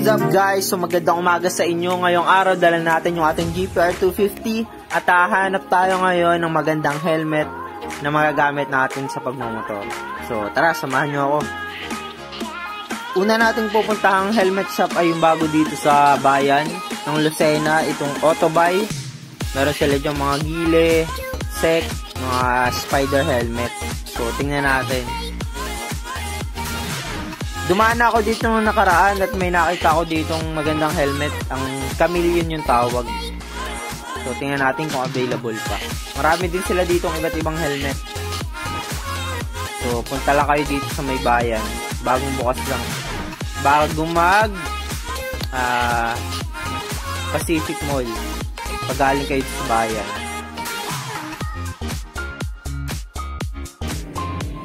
What's up guys? So magandang umaga sa inyo. Ngayong araw dala natin yung ating GPR 250 at hahanap tayo ngayon ng magandang helmet na magagamit natin sa pagmumotor. So tara, samahan nyo ako. Una nating pupuntahang helmet shop ay yung bago dito sa bayan ng Lucena, itong Autobuy. Meron sila dyan mga gile, sec, mga spider helmet. So tingnan natin. Dumaan ako dito nung nakaraan at may nakita ko ditong magandang helmet. Ang Chameleon yung tawag. So, tingnan natin kung available pa. Marami din sila ditong iba't ibang helmet. So, punta lang kayo dito sa may bayan. Bagong bukas lang. Bago mag uh, Pacific Mall. Pagaling kayo sa bayan.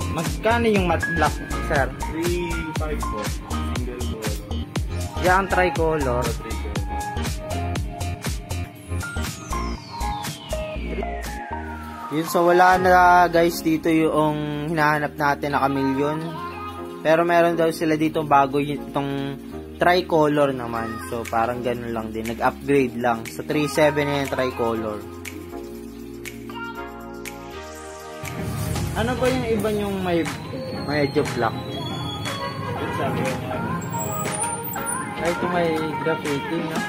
Magkano yung matte black, sir? 3.5 Single color. Yan ang tricolor. Yun, so wala na guys dito yung hinahanap natin na chameleon. Pero meron daw sila dito bago itong tricolor naman. So parang ganun lang din. Nag-upgrade lang. So 3.7 na yung tricolor. Ano ba yung iba yung may medyo black? Sabi nga. Ay, ito may graffiti, no?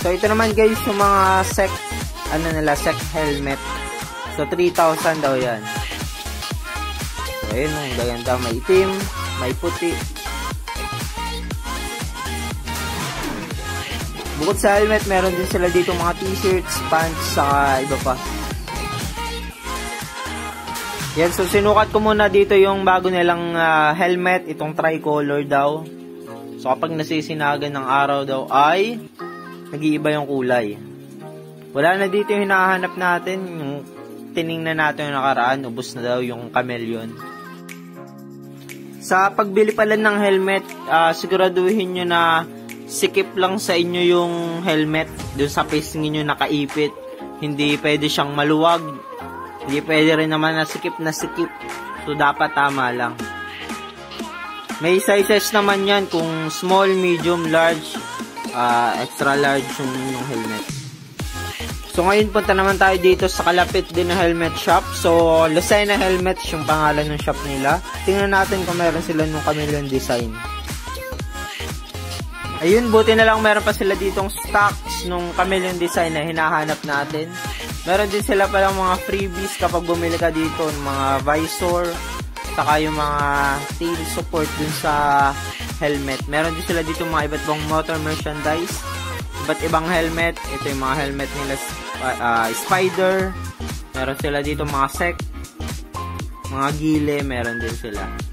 So, ito naman guys, yung mga sec, ano nila, sec helmet. So, 3,000 daw yan. Ayun, ang gaganda. May itim, may puti. Bukod sa helmet, meron din sila dito mga t-shirts, pants, saka iba pa. Yan, so sinukat ko muna dito yung bago nilang ah, helmet, itong tricolor daw. So kapag nasisinagan ng araw daw ay nag-iiba yung kulay. Wala na dito yung hinahanap natin, yung tiningnan natin yung nakaraan, ubos na daw yung chameleon. Sa pagbili pala ng helmet, ah, siguraduhin nyo na sikip lang sa inyo yung helmet dun sa face ninyo nakaipit. Hindi pwede siyang maluwag. Hindi pwede rin naman na sikip na sikip. So, dapat tama lang. May sizes naman yan kung small, medium, large, ah, extra large yung, yung helmet. So ngayon punta naman tayo dito sa kalapit din na helmet shop. So Lucena Helmets yung pangalan ng shop nila. Tingnan natin kung meron sila nung chameleon design. Ayun, buti na lang meron pa sila ditong stocks nung chameleon design na hinahanap natin. Meron din sila palang mga freebies kapag bumili ka dito, ng mga visor, saka yung mga tail support dun sa helmet. Meron din sila dito mga iba't ibang motor merchandise, iba't ibang helmet. Ito yung mga helmet nila uh, Spider. Meron sila dito mga sec, mga gile, meron din sila.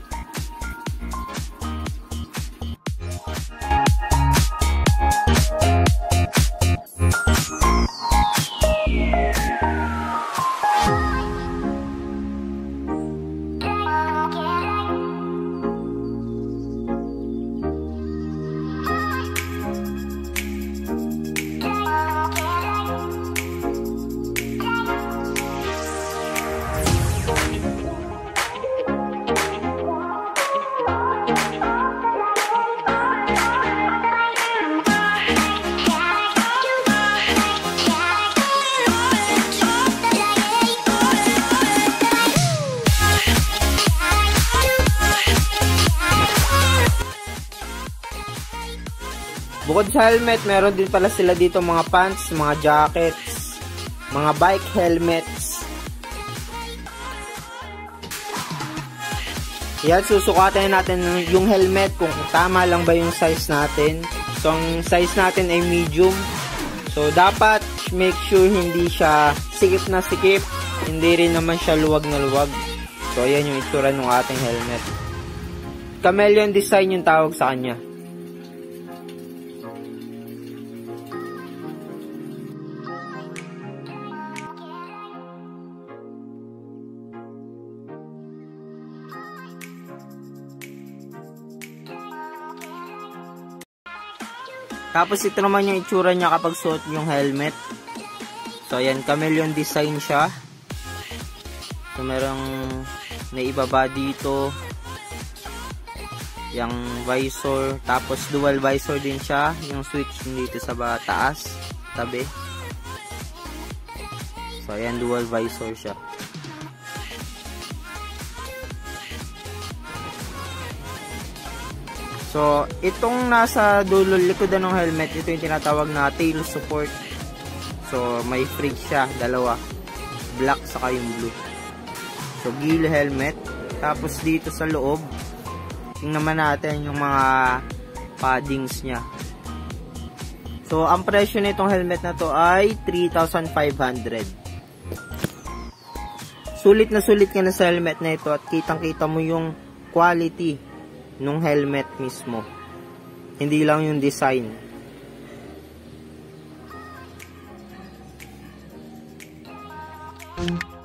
Bukod sa helmet, meron din pala sila dito mga pants, mga jackets, mga bike helmets. Yan, susukatin natin yung helmet kung tama lang ba yung size natin. So, ang size natin ay medium. So, dapat make sure hindi siya sikip na sikip. Hindi rin naman siya luwag na luwag. So, ayan yung itsura ng ating helmet. Chameleon design yung tawag sa kanya. Tapos ito naman yung itsura niya kapag suot yung helmet. So ayan, chameleon design siya. So merong may ibaba dito. Yung visor, tapos dual visor din siya, yung switch dito sa taas, tabi. So ayan, dual visor siya. So, itong nasa dulo likodan ng helmet, ito yung tinatawag na tail support. So, may frig siya, dalawa. Black saka yung blue. So, gill helmet. Tapos dito sa loob, tingnan naman natin yung mga paddings niya. So, ang presyo nitong helmet na to ay 3,500. Sulit na sulit ka na sa helmet na ito at kitang-kita mo yung quality nung helmet mismo. Hindi lang yung design. Thank